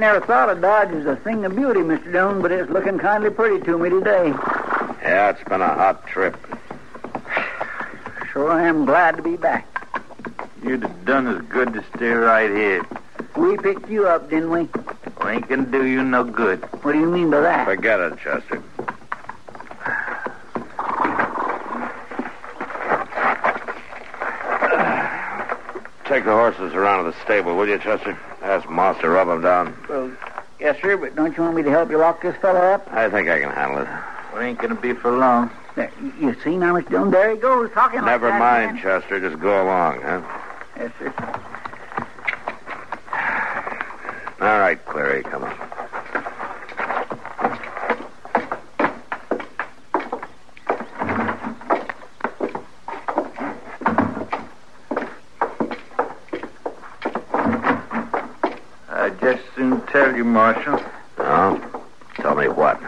Never thought of Dodge as a thing of beauty, Mr. Dillon, but it's looking kindly pretty to me today. Yeah, it's been a hot trip. Sure am glad to be back. You'd have done as good to stay right here. We picked you up, didn't we? We ain't gonna do you no good. What do you mean by that? Forget it, Chester. Take the horses around to the stable, will you, Chester? Ask Moss to rub them down. Well, yes, sir, but don't you want me to help you lock this fellow up? I think I can handle it. We ain't gonna be for long. There, you- you see now, Mr. Dillon, there he goes, talking Never like that mind, again. Chester. Just go along, huh? Yes, sir. All right, Cleary, come on. I just soon tell you, Marshal, No? Tell me what?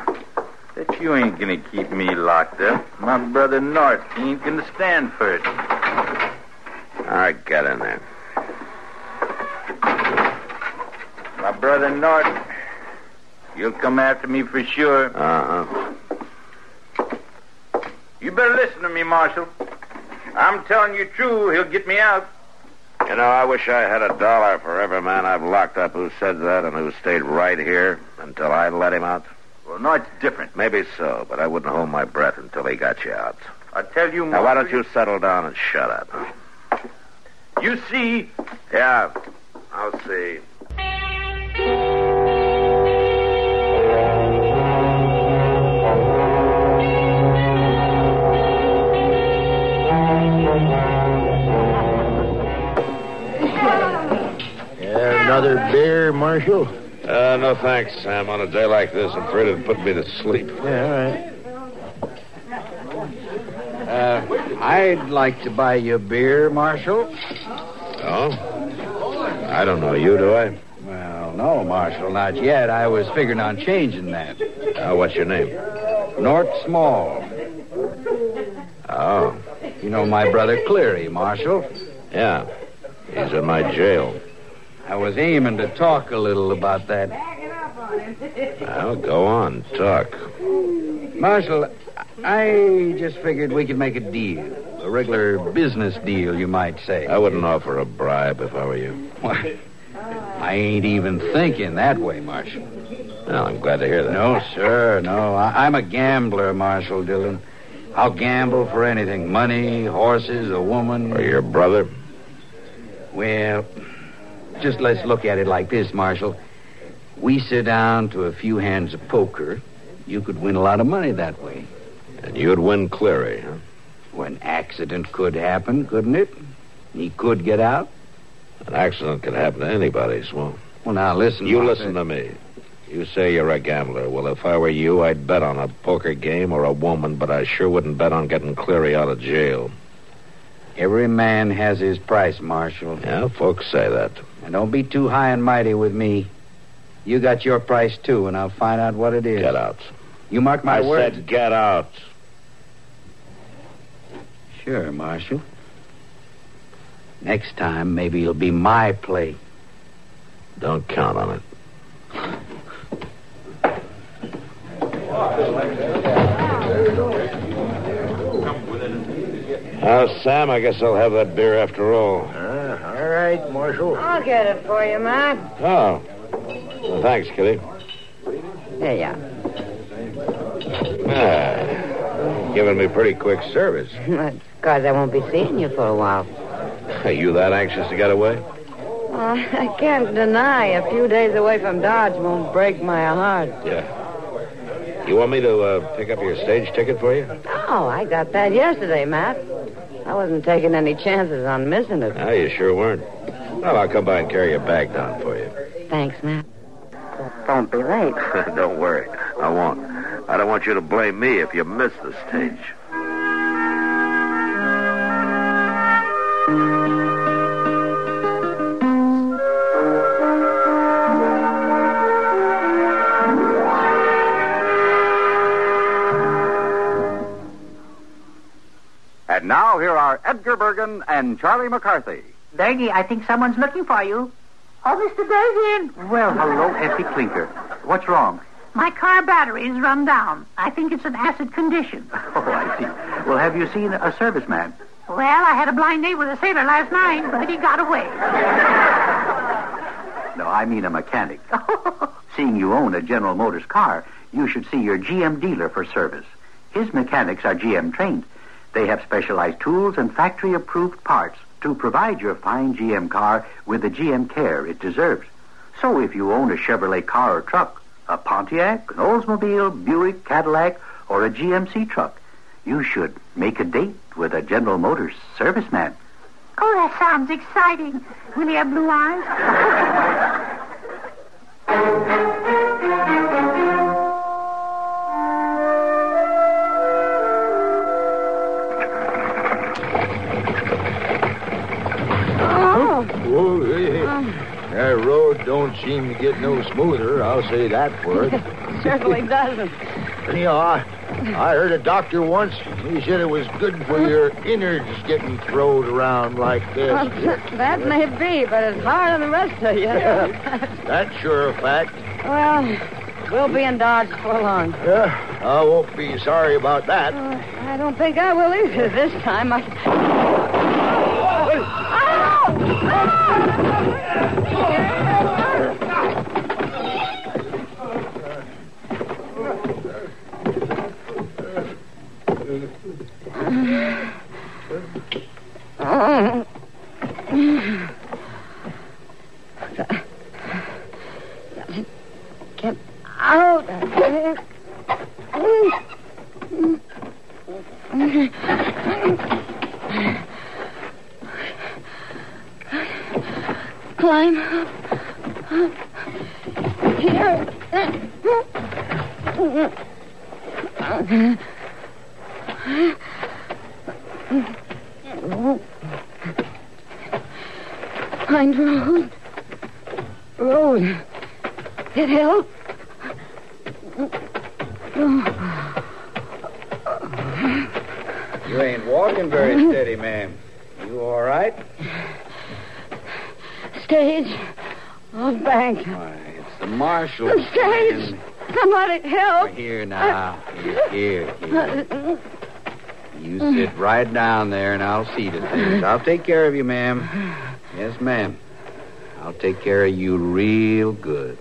that you ain't gonna keep me locked up. My brother Nort, he ain't gonna stand for it. All right, get in there. My brother Nort, you'll come after me for sure. Uh-huh. You better listen to me, Marshal. I'm telling you true, he'll get me out. You know, I wish I had a dollar for every man I've locked up who said that and who stayed right here until I let him out. Well, Nort's different. Maybe so, but I wouldn't hold my breath until he got you out. I tell you, Now, why don't you settle down and shut up? You see, Yeah, I'll see. Marshal? Uh, no thanks, Sam. On a day like this, I'm afraid it'd put me to sleep. Yeah, all right. Uh, I'd like to buy you a beer, Marshal. Oh? I don't know you, do I? Well, no, Marshal, not yet. I was figuring on changing that. Uh, what's your name? Nort Small. Oh, You know my brother Cleary, Marshal. yeah. He's in my jail. I was aiming to talk a little about that. Well, go on, talk. Marshal, I just figured we could make a deal. A regular business deal, you might say. I wouldn't offer a bribe if I were you. Why, I ain't even thinking that way, Marshal. Well, I'm glad to hear that. No, sir, no. I, I'm a gambler, Marshal Dillon. I'll gamble for anything money, horses, a woman. Or your brother? Well, just let's look at it like this, Marshal. We sit down to a few hands of poker. You could win a lot of money that way. And you'd win Cleary, huh? Well, an accident could happen, couldn't it? He could get out. An accident can happen to anybody, Small. Well, now listen. You listen to me. You say you're a gambler. Well, if I were you, I'd bet on a poker game or a woman, but I sure wouldn't bet on getting Cleary out of jail. Every man has his price, Marshal. Yeah, folks say that. And don't be too high and mighty with me. You got your price too, and I'll find out what it is. Get out. You mark my I words. said get out. Sure, Marshal. Next time, maybe it'll be my play. Don't count on it. Uh, Sam, I guess I'll have that beer after all. All right, Marshal. I'll get it for you, Matt. Oh. Well, thanks, Kitty. There you are. Ah, giving me pretty quick service. That's because I won't be seeing you for a while. Are you that anxious to get away? Well, I can't deny a few days away from Dodge won't break my heart. Yeah. You want me to uh, pick up your stage ticket for you? Oh, I got that yesterday, Matt. I wasn't taking any chances on missing it. No, you sure weren't. Well, I'll come by and carry your bag down for you. Thanks, Matt. Don't be late. don't worry. I won't. I don't want you to blame me if you miss the stage. Are Edgar Bergen and Charlie McCarthy. Bergie, I think someone's looking for you. Oh, Mr. Bergen, Well, hello, Effie Clinker. What's wrong? my car battery is run down. I think it's an acid condition. Oh, I see. Well, have you seen a serviceman? Well, I had a blind date with a sailor last night, but he got away. No, I mean a mechanic. Seeing you own a General Motors car, you should see your GM dealer for service. His mechanics are GM trained. They have specialized tools and factory approved parts to provide your fine GM car with the GM care it deserves. So if you own a Chevrolet car or truck, a Pontiac, an Oldsmobile, Buick, Cadillac, or a GMC truck, you should make a date with a General Motors serviceman. Oh, that sounds exciting. Will he have blue eyes? don't seem to get no smoother. I'll say that for it. certainly doesn't. you know, I, I heard a doctor once. He said it was good for your innards getting thrown around like this. Well, that may be, but it's hard on the rest of you. That's sure a fact. well, we'll be in Dodge for long. Yeah, I won't be sorry about that. Uh, I don't think I will either this time. I... Mm-hmm. Oh, Off bank. Why, it's the marshal. The stage. Somebody help. Here now. Here, here, here. You sit right down there and I'll see to things. I'll take care of you, ma'am. Yes, ma'am. I'll take care of you real good.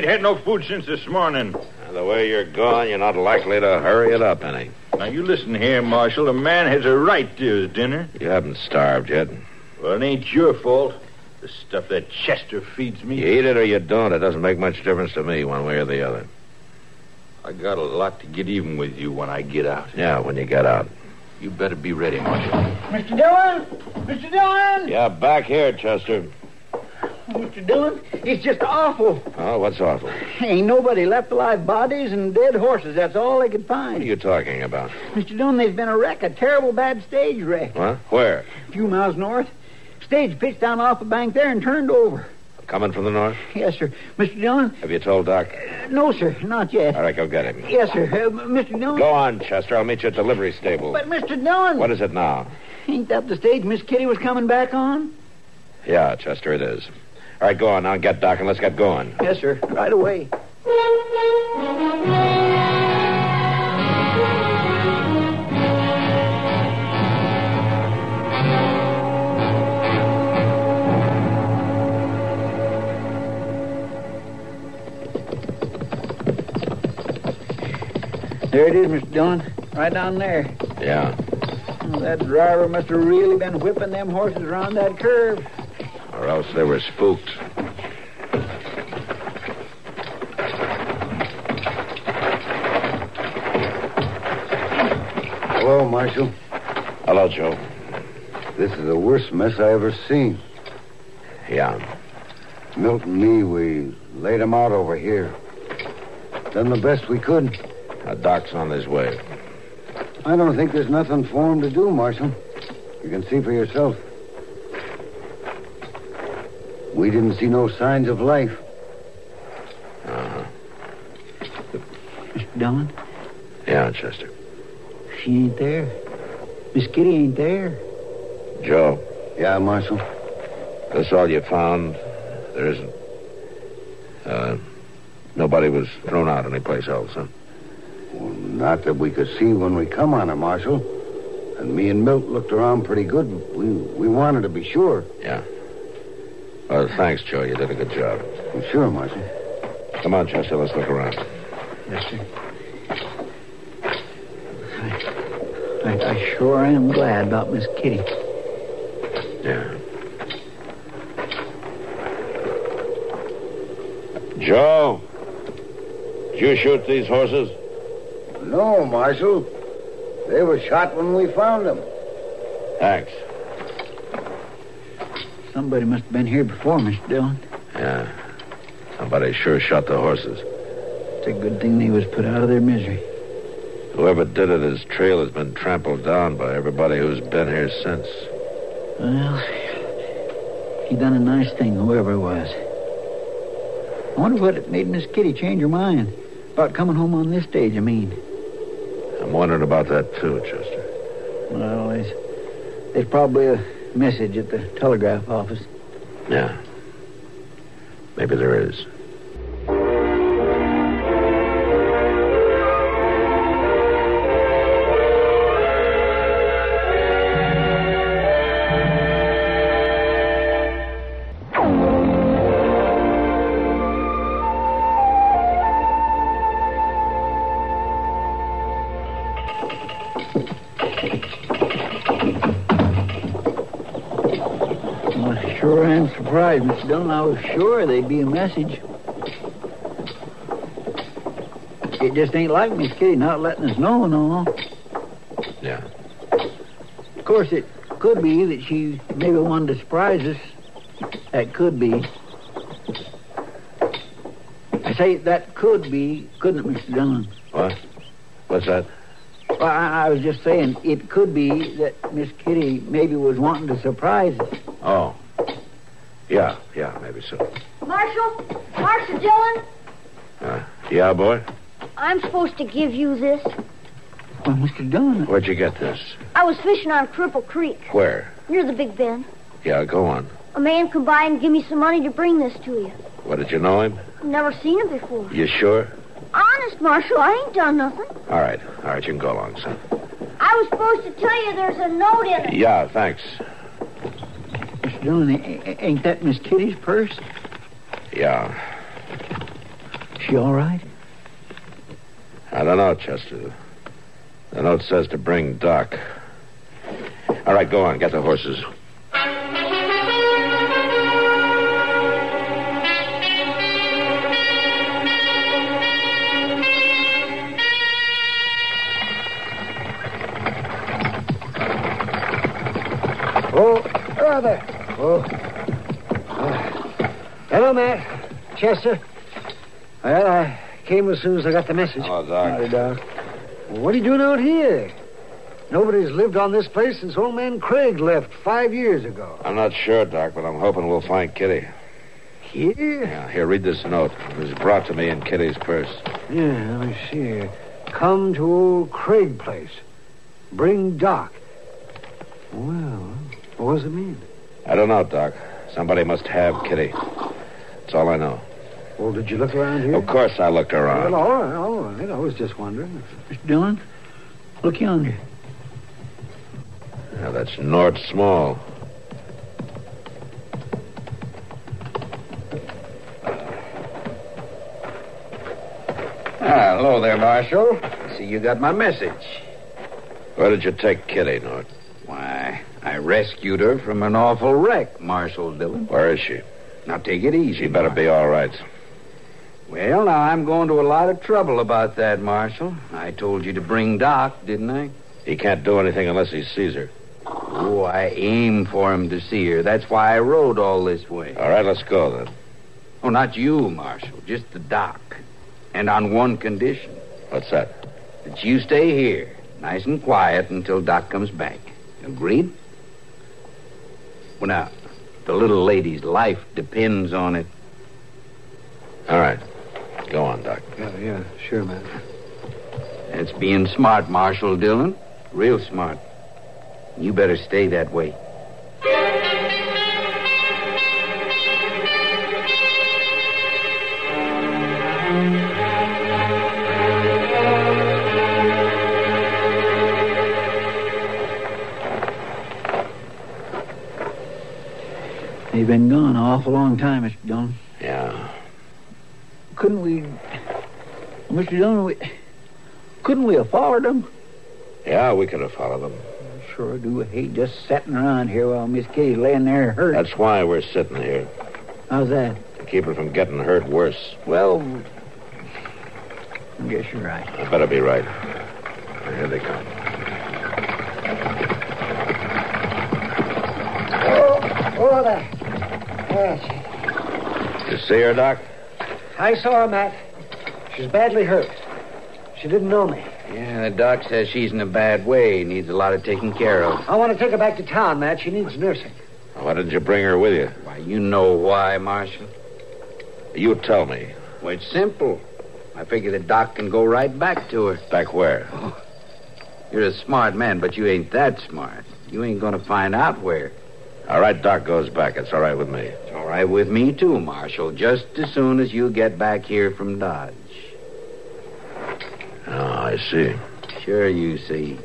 Ain't had no food since this morning. The way you're going, you're not likely to hurry it up any. Now, you listen here, Marshal. A man has a right to his dinner. You haven't starved yet. Well, it ain't your fault. The stuff that Chester feeds me. You eat it or you don't. It doesn't make much difference to me, one way or the other. I got a lot to get even with you when I get out. Yeah, when you get out. You better be ready, Marshal. Mr. Dillon? Mr. Dillon? Yeah, back here, Chester. Mr. Dillon, it's just awful. Oh, what's awful? Ain't nobody left alive bodies and dead horses. That's all they could find. What are you talking about? Mr. Dillon, there's been a wreck, a terrible bad stage wreck. What? Where? A few miles north. Stage pitched down off the bank there and turned over. Coming from the north? Yes, sir. Mr. Dillon? Have you told Doc? No, sir, not yet. All right, go get him. Yes, sir. Uh, Mr. Dillon? Go on, Chester. I'll meet you at the livery stable. But, Mr. Dillon... What is it now? Ain't that the stage Miss Kitty was coming back on? Yeah, Chester, it is. All right, go on now. Get Doc and let's get going. Yes, sir. Right away. There it is, Mr. Dillon. Right down there. Yeah. That driver must have really been whipping them horses around that curve. Or else they were spooked. Hello, Marshal. Hello, Joe. This is the worst mess I ever seen. Yeah. Milt and me, we laid him out over here. Done the best we could. Uh, Doc's on his way. I don't think there's nothing for him to do, Marshal. You can see for yourself. We didn't see no signs of life. Uh-huh. Mr. Dillon, Yeah, Chester. she ain't there. Miss Kitty ain't there. Joe, Yeah, Marshal. that's all you found? There isn't. Uh, nobody was thrown out anyplace else, huh? Well, not that we could see when we come on her, Marshal. And me and Milt looked around pretty good. We we wanted to be sure. Yeah. Well, thanks, Joe. You did a good job. Well, sure, Marshal. Come on, Chester. Let's look around. Yes, sir. I, I sure am glad about Miss Kitty. Yeah. Joe, did you shoot these horses? No, Marshal. They were shot when we found them. Thanks. Somebody must have been here before, Mr. Dillon. Yeah. Somebody sure shot the horses. It's a good thing they was put out of their misery. Whoever did it, his trail has been trampled down by everybody who's been here since. Well, he done a nice thing, whoever it was. I wonder what made Miss Kitty change her mind about coming home on this stage, I mean. I'm wondering about that, too, Chester. Well, there's, there's probably a message at the telegraph office. Yeah. Maybe there is. Mr. Dillon. I was sure there'd be a message. It just ain't like Miss Kitty not letting us know and all. Yeah. Of course, it could be that she maybe wanted to surprise us. That could be. I say that could be, couldn't it, Mr. Dillon? What? What's that? Well, I, I was just saying it could be that Miss Kitty maybe was wanting to surprise us. Oh. Yeah, yeah, maybe so. Marshal? Marshal Dillon? Uh, yeah, boy? I'm supposed to give you this. Well, Mr. Dillon. Where'd you get this? I was fishing on Cripple Creek, Where? near the Big Bend. Yeah, go on. A man come by and give me some money to bring this to you. What, did you know him? Never seen him before. You sure? Honest, Marshal, I ain't done nothing. All right, all right, you can go along, son. I was supposed to tell you there's a note in it. Yeah, thanks. Mr. Dillon, a- a- ain't that Miss Kitty's purse? Yeah. She all right? I don't know, Chester. The note says to bring Doc. All right, go on. Get the horses. Oh, brother. Oh. Uh, hello, Matt. Chester. Well, I came as soon as I got the message. Hello, Doc. Howdy, Doc. What are you doing out here? Nobody's lived on this place since old man Craig left five years ago. I'm not sure, Doc, but I'm hoping we'll find Kitty. Here? Yeah, here, read this note. It was brought to me in Kitty's purse. Yeah, let me see. Come to old Craig place. Bring Doc. Well, what does it mean? I don't know, Doc. Somebody must have Kitty. That's all I know. Well, did you look around here? Of course I looked around. Well, all right, all right. I was just wondering. Mr. Dillon, look yonder. Now, that's Nort Small. Ah, hello there, Marshal. I see you got my message. Where did you take Kitty, Nort? I rescued her from an awful wreck, Marshal Dillon. Where is she? Now take it easy. She better be all right. Well, now I'm going to a lot of trouble about that, Marshal. I told you to bring Doc, didn't I? He can't do anything unless he sees her. Oh, I aim for him to see her. That's why I rode all this way. All right, let's go then. Oh, not you, Marshal. Just the Doc. And on one condition. What's that? That you stay here, nice and quiet, until Doc comes back. Agreed? Well, now, the little lady's life depends on it. All right. Go on, Doc. Yeah, yeah, sure, man. That's being smart, Marshal Dillon. Real smart. You better stay that way. They've been gone an awful long time, Mr. Dillon. Yeah. Couldn't we... Mr. Dillon, we... Couldn't we have followed them? Yeah, we could have followed them. Sure do hate just sitting around here while Miss Kitty's laying there hurt. That's why we're sitting here. How's that? To keep her from getting hurt worse. Well, I guess you're right. I better be right. Here they come. Oh, oh, there. Yes. You see her, Doc? I saw her, Matt. She's badly hurt. She didn't know me. Yeah, the doc says she's in a bad way. Needs a lot of taking care of. I want to take her back to town, Matt. She needs nursing. Why didn't you bring her with you? Why, you know why, Marshal. You tell me. Well, it's simple. I figure the doc can go right back to her. Back where? Oh, you're a smart man, but you ain't that smart. You ain't going to find out where. All right, Doc goes back. It's all right with me. It's all right with me, too, Marshal, just as soon as you get back here from Dodge. Oh, I see. Sure, you see.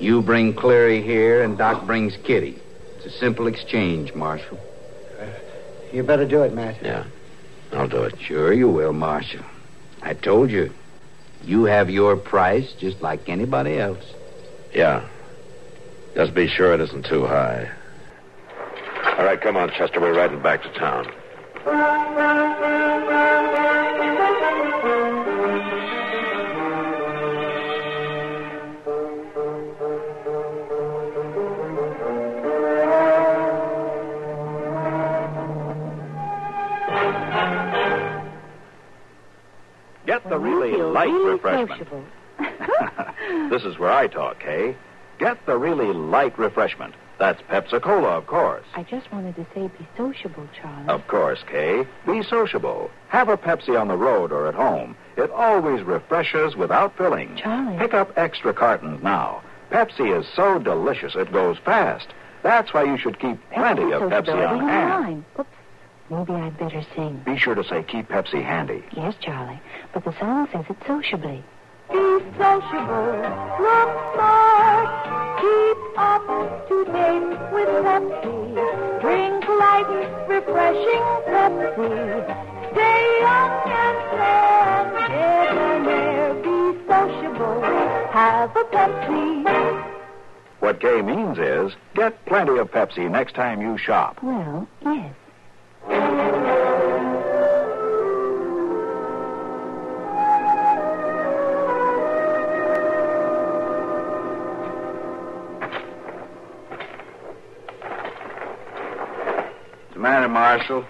You bring Cleary here, and Doc brings Kitty. It's a simple exchange, Marshal. You better do it, Matt. Yeah, I'll do it. Sure you will, Marshal. I told you. You have your price just like anybody else. Yeah. Just be sure it isn't too high. All right, come on, Chester. We're riding back to town. Get the really light refreshment. this is where I talk, hey? Get the really light refreshment. That's Pepsi Cola, of course. I just wanted to say be sociable, Charlie. Of course, Kay. Be sociable. Have a Pepsi on the road or at home. It always refreshes without filling. Charlie. Pick up extra cartons now. Pepsi is so delicious it goes fast. That's why you should keep plenty of Pepsi on hand. line. Oops. Maybe I'd better sing. Be sure to say keep Pepsi handy. Yes, Charlie. But the song says it sociably. Be sociable, look smart, keep up to date with Pepsi. Drink light, refreshing Pepsi. Stay young and fair, debonair. Be sociable, have a Pepsi. What Kay means is get plenty of Pepsi next time you shop. Well, yes. Marshal?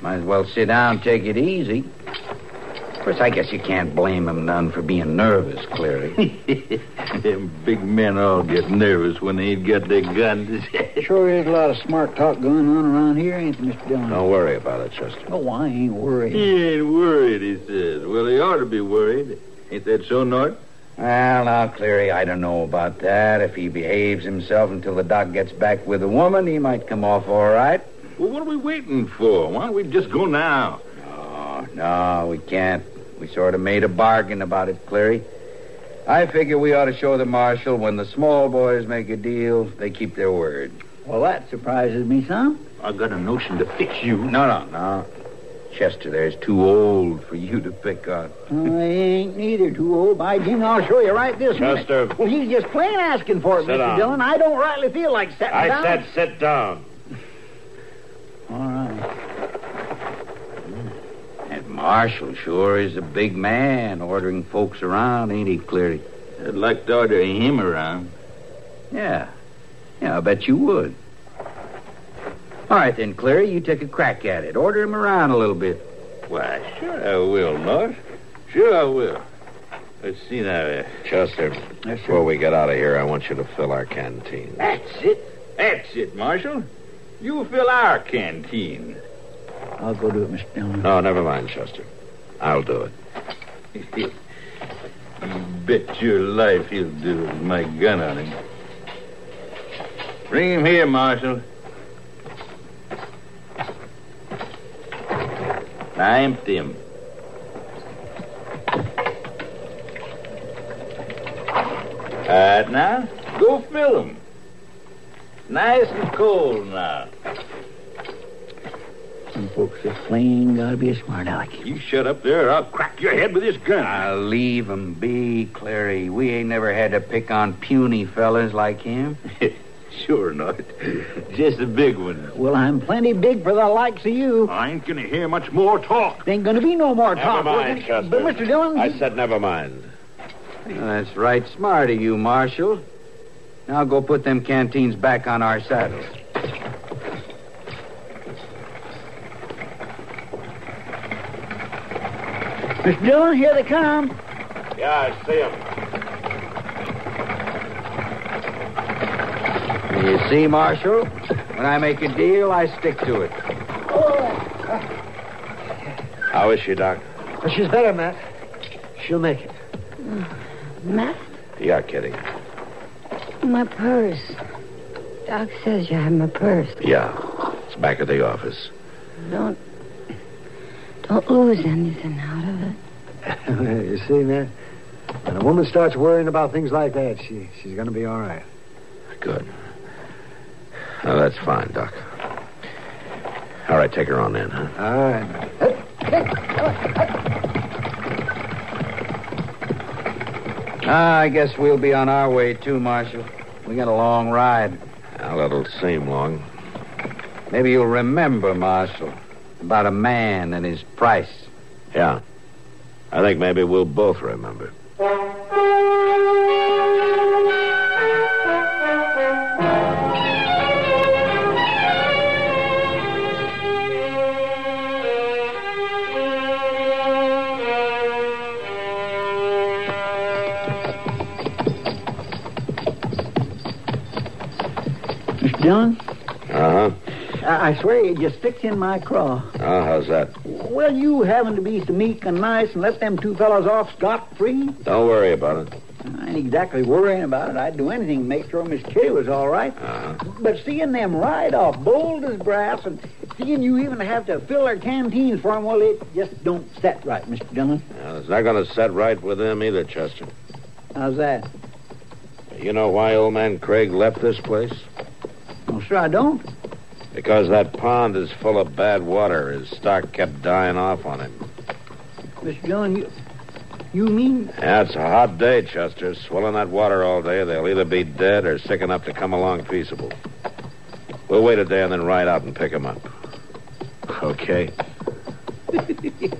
Might as well sit down, take it easy. Of course, I guess you can't blame him none for being nervous, Cleary. Them big men all get nervous when they ain't got their guns. sure is a lot of smart talk going on around here, ain't there, Mr. Dillon? Don't worry about it, Chester. Oh, I ain't worried. He ain't worried, he says. Well, he ought to be worried. Ain't that so, Nort? Well, now, Cleary, I don't know about that. If he behaves himself until the doc gets back with the woman, he might come off all right. Well, what are we waiting for? Why don't we just go now? Oh, no, we can't. We sort of made a bargain about it, Cleary. I figure we ought to show the marshal when the small boys make a deal, they keep their word. Well, that surprises me some. I got a notion to fix you. No, no, no. Chester there's too old for you to pick on. Oh, I ain't neither too old. By Jim, I'll show you right this minute. Chester. Well, he's just plain asking for it, Sit Mr. down. Dillon. I don't rightly feel like sitting I down. I said sit down. All right. That marshal sure is a big man ordering folks around, ain't he, Cleary? I'd like to order him around. Yeah. Yeah, I bet you would. All right, then, Cleary, you take a crack at it. Order him around a little bit. Why, sure I will, Nort. Sure I will. Let's see now. Uh, Chester, before we get out of here, I want you to fill our canteen. that's it. That's it, Marshal. You fill our canteen. I'll go do it, Mr. Dillon. No, never mind, Chester. I'll do it. you bet your life he'll do it with my gun on him. Bring him here, Marshal. Now empty him. All right, now, go fill him. Nice and cool now. Some folks just plain gotta be a smart aleck. You shut up there, or I'll crack your head with this gun. I'll leave him be, Cleary. We ain't never had to pick on puny fellas like him. sure not. Just a big one. Well, I'm plenty big for the likes of you. I ain't gonna hear much more talk. Ain't gonna be no more talk. Never talk. mind, Chester. But, Mr. Dillon, I said never mind. Well, that's right smart of you, Marshal. Now go put them canteens back on our saddles. Mr. Dillon, here they come. Yeah, I see him. You see, Marshal? When I make a deal, I stick to it. How is she, Doc? Well, she's better, Matt. She'll make it. Matt, Yeah, Kitty. My purse. Doc says you have my purse. Yeah. It's back at the office. Don't don't lose anything out of it. you see, Matt, when a woman starts worrying about things like that, she she's going to be all right. Good. Now, that's fine, Doc. All right, take her on in, huh? All right, Matt. Ah, I guess we'll be on our way, too, Marshal. We got a long ride. Well, that'll seem long. Maybe you'll remember, Marshal, about a man and his price. Yeah. I think maybe we'll both remember. Mr. Dillon, Uh huh. I, I swear it just sticks in my craw. Oh, how's that? Well, you having to be so meek and nice and let them two fellows off scot-free? Don't worry about it. I ain't exactly worrying about it. I'd do anything to make sure Miss Kitty was all right. Uh-huh. But seeing them ride off bold as brass and seeing you even have to fill their canteens for them, well, it just don't set right, Mr. Dillon. Well, it's not going to set right with them either, Chester. How's that? You know why old man Craig left this place? Sure I don't. Because that pond is full of bad water. His stock kept dying off on him. Mr. Dillon, you, you mean... Yeah, it's a hot day, Chester. Swilling that water all day, they'll either be dead or sick enough to come along peaceable. We'll wait a day and then ride out and pick 'em up. Okay.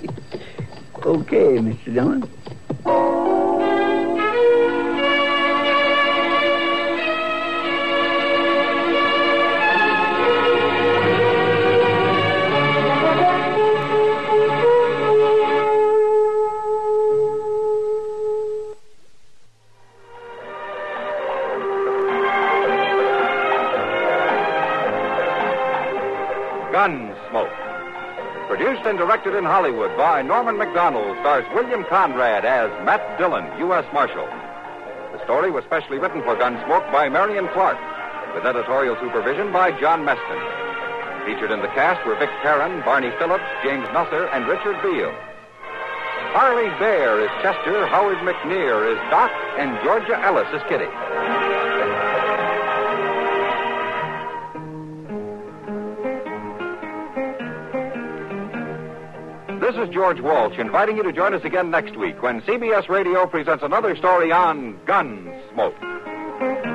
Okay, Mr. Dillon. Gunsmoke. Produced and directed in Hollywood by Norman Macdonnell, stars William Conrad as Matt Dillon, U.S. Marshal. The story was specially written for Gunsmoke by Marian Clark, with editorial supervision by John Meston. Featured in the cast were Vic Perrin, Barney Phillips, James Nusser, and Richard Beale. Parley Baer is Chester, Howard McNear is Doc, and Georgia Ellis is Kitty. This is George Walsh inviting you to join us again next week when CBS Radio presents another story on Gunsmoke.